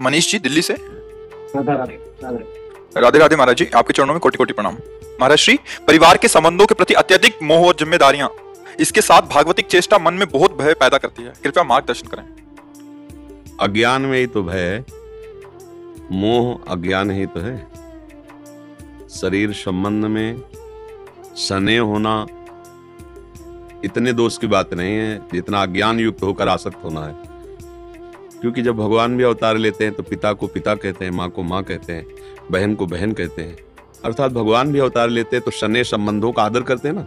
मनीष जी दिल्ली से? राधे राधे राधे। राधे महाराज जी आपके चरणों में कोटि कोटि प्रणाम। महाराज श्री परिवार के संबंधों के प्रति अत्यधिक मोह और जिम्मेदारियाँ इसके साथ भागवतिक चेष्टा मन में बहुत भय पैदा करती है। कृपया मार्गदर्शन करें। अज्ञान में ही तो भय मोह अज्ञान ही तो है। शरीर संबंध में सने होना इतने दोष की बात नहीं है जितना अज्ञान युक्त होकर आसक्त होना है। क्योंकि जब भगवान भी अवतार लेते हैं तो पिता को पिता कहते हैं, माँ को माँ कहते हैं, बहन को बहन कहते हैं। अर्थात भगवान भी अवतार लेते हैं तो शनि संबंधों का आदर करते हैं ना।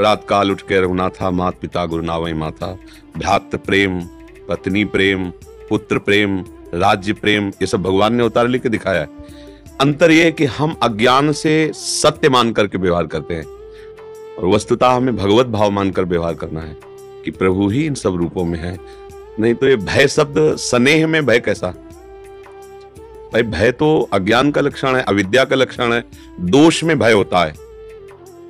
रात काल उठ के रघुनाथा, मात पिता, गुरुनावई माता, भ्रात प्रेम, पत्नी प्रेम, पुत्र प्रेम, राज्य प्रेम, ये सब भगवान ने अवतार लेके दिखाया है। अंतर यह कि हम अज्ञान से सत्य मान करके व्यवहार करते हैं। और वस्तुतः हमें भगवत भाव मानकर व्यवहार करना है कि प्रभु ही इन सब रूपों में है नहीं तो ये भय शब्द स्नेह में भय कैसा? भाई भय तो अज्ञान का लक्षण है, अविद्या का लक्षण है, दोष में भय होता है।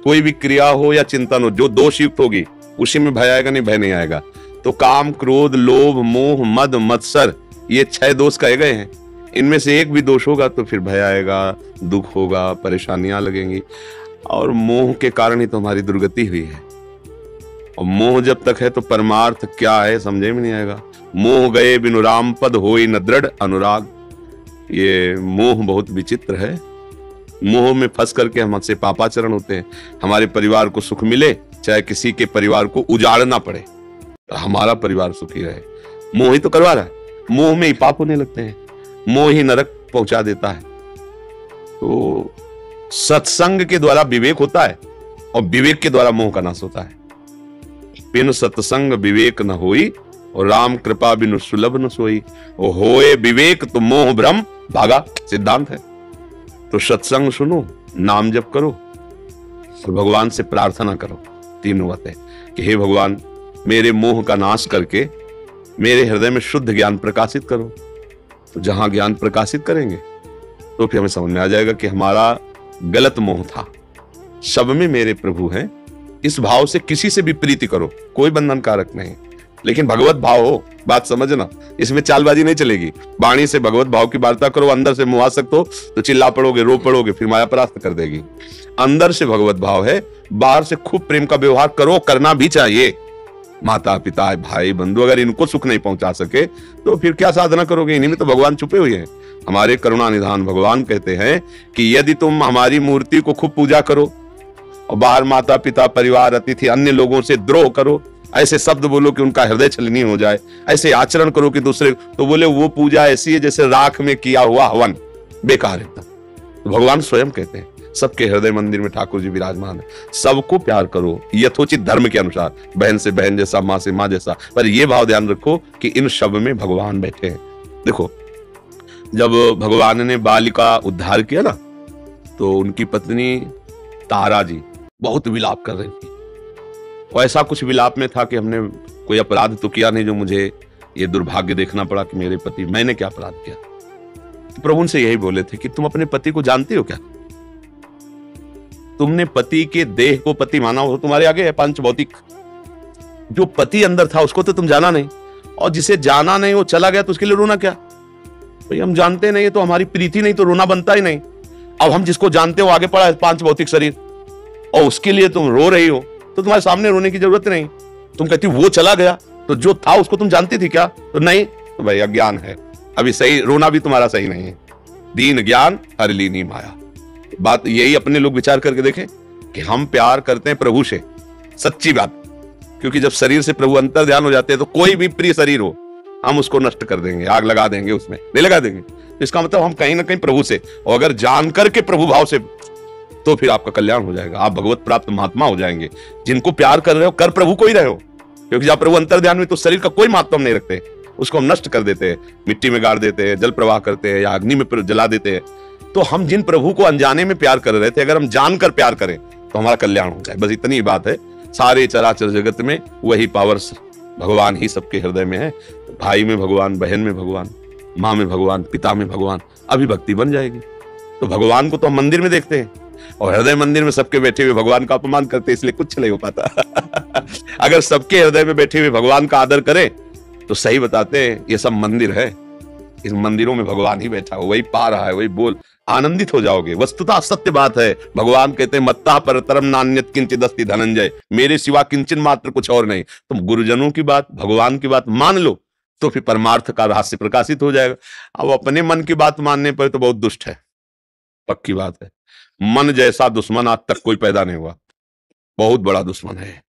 कोई भी क्रिया हो या चिंतन हो, जो दोष युक्त होगी, उसी में भय आएगा, नहीं भय नहीं आएगा। तो काम, क्रोध, लोभ, मोह, मद, मत्सर, ये छह दोष कहे गए हैं। इनमें से एक भी दोष होगा तो फिर भय आएगा, दुख होगा, परेशानियाँ लगेंगी। और मोह के कारण ही तो हमारी दुर्गति हुई है। और मोह जब तक है तो परमार्थ क्या है समझे में नहीं आएगा। मोह गए बिनु राम पद हो न दृढ़ अनुराग। ये मोह बहुत विचित्र है। मोह में फंस करके हम हमसे पापाचरण होते हैं। हमारे परिवार को सुख मिले, चाहे किसी के परिवार को उजाड़ना पड़े तो हमारा परिवार सुखी रहे। मोह ही तो करवा रहा है। मोह में ही पाप होने लगते हैं। मोह ही नरक पहुँचा देता है। तो सत्संग के द्वारा विवेक होता है और विवेक के द्वारा मोह का नाश होता है। बिनु सत्संग विवेक न होई, और राम कृपा बिनु सुलभ न सोई। और होए विवेक तो मोह भ्रम, भागा, सिद्धांत है। तो सत्संग सुनो, नाम जप करो, और भगवान से प्रार्थना करो। तीनों बातें, कि हे भगवान, मेरे मोह का नाश करके, मेरे हृदय में शुद्ध ज्ञान प्रकाशित करो। तो जहाँ ज्ञान प्रकाशित करेंगे तो फिर हमें समझ में आ जाएगा कि हमारा गलत मोह था। सब में मेरे प्रभु हैं इस भाव से किसी से भी प्रीति करो, कोई बंधन कारक नहीं। लेकिन भगवत भाव हो, बात समझना, इसमें चालबाजी नहीं चलेगी। वाणी से भगवत भाव की वार्ता करो, अंदर से मुआ सकते हो तो चिल्ला पड़ोगे, रो पड़ोगे, फिर माया परास्त कर देगी। अंदर से भगवत भाव है, बाहर से खूब प्रेम का व्यवहार करो, करना भी चाहिए। माता, पिता, भाई, बंधु, अगर इनको सुख नहीं पहुँचा सके तो फिर क्या साधना करोगे? इन्हीं में तो भगवान छुपे हुए हैं। हमारे करुणा निधान भगवान कहते हैं कि यदि तुम हमारी मूर्ति को खूब पूजा करो और बाहर माता पिता, परिवार, अतिथि, अन्य लोगों से द्रोह करो। ऐसे शब्द बोलो कि उनका हृदय छलनी हो जाए। ऐसे आचरण करो कि दूसरे तो बोले, वो पूजा ऐसी है जैसे राख में किया हुआ हवन। बेकार एकदम तो भगवान स्वयं कहते हैं, सबके हृदय मंदिर में ठाकुर जी विराजमान है। सबको प्यार करो, यथोचित धर्म के अनुसार, बहन से बहन जैसा, माँ से माँ जैसा। पर यह भाव ध्यान रखो कि इन शब्द में भगवान बैठे हैं। देखो, जब भगवान ने बाल का उद्धार किया ना तो उनकी पत्नी तारा जी बहुत विलाप कर रही थी। और ऐसा कुछ विलाप में था कि हमने कोई अपराध तो किया नहीं जो मुझे ये दुर्भाग्य देखना पड़ा कि मेरे पति, मैंने क्या अपराध किया। तो प्रभु उनसे यही बोले थे कि तुम अपने पति को जानते हो क्या? तुमने पति के देह को पति माना हो तुम्हारे आगे है पंच भौतिक। जो पति अंदर था उसको तो तुम जाना नहीं। और जिसे जाना नहीं, वो चला गया तो उसके लिए रोना क्या? भाई, हम जानते नहीं तो हमारी प्रीति नहीं तो रोना बनता ही नहीं। अब हम जिसको जानते हो आगे पड़ा है पाँच भौतिक शरीर। और उसके लिए तुम रो रही हो तो तुम्हारे सामने रोने की ज़रूरत नहीं। तुम कहती, वो चला गया तो जो था उसको तुम जानती थी क्या? तो नहीं तो भाई अज्ञान है। अभी सही, रोना भी तुम्हारा सही नहीं है। दीन ज्ञान, हर लीनी माया। बात यही अपने लोग विचार करके देखें कि हम प्यार करते हैं प्रभु से। सच्ची बात, क्योंकि जब शरीर से प्रभु अंतर ध्यान हो जाते हैं तो कोई भी प्रिय शरीर हो, हम उसको नष्ट कर देंगे, आग लगा देंगे उसमें, नहीं लगा देंगे। इसका मतलब हम कहीं ना कहीं प्रभु से, और अगर जान करके प्रभु भाव से तो फिर आपका कल्याण हो जाएगा। आप भगवत प्राप्त महात्मा हो जाएँगे। जिनको प्यार कर रहे हो, कर प्रभु को ही रहे हो। क्योंकि जब प्रभु अंतर ध्यान में तो शरीर का कोई महत्व नहीं रखते। उसको हम नष्ट कर देते हैं, मिट्टी में गाड़ देते हैं, जल प्रवाह करते हैं या अग्नि में जला देते हैं। तो हम जिन प्रभु को अनजाने में प्यार कर रहे थे, अगर हम जानकर प्यार करें तो हमारा कल्याण हो जाए। बस इतनी ही बात है। सारे चराचर जगत में वही पावर्स भगवान ही सबके हृदय में है। भाई में भगवान, बहन में भगवान, माँ में भगवान, पिता में भगवान अभी भक्ति बन जाएगी। तो भगवान को तो हम मंदिर में देखते हैं। और हृदय मंदिर में सबके बैठे हुए भगवान का अपमान करते, इसलिए कुछ नहीं हो पाता। अगर सबके हृदय में बैठे हुए भगवान का आदर करें तो सही बताते हैं, ये सब मंदिर है। इस मंदिरों में भगवान ही बैठा हो, वही पा रहा है, वही बोल, आनंदित हो जाओगे। वस्तुतः सत्य बात है, भगवान कहते हैं, मत्ता पर तरम नान्यत किंचित अस्ति धनंजय, मेरे सिवा किंचन मात्र कुछ और नहीं। तुम तो गुरुजनों की बात, भगवान की बात मान लो तो फिर परमार्थ का रहस्य प्रकाशित हो जाएगा। अब अपने मन की बात मानने पर तो बहुत दुष्ट है, पक्की बात है। मन जैसा दुश्मन आज तक कोई पैदा नहीं हुआ। बहुत बड़ा दुश्मन है।